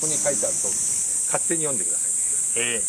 ここに書いてあると勝手に読んでください。え